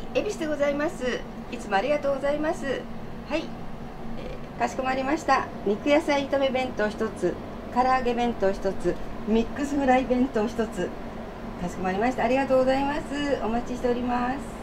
い恵比寿でございます。いつもありがとうございます。はい、えー、かしこまりました。肉野菜炒め弁当一つ唐揚げ弁当一つミックスフライ弁当一つかしこまりました。ありがとうございます。お待ちしております。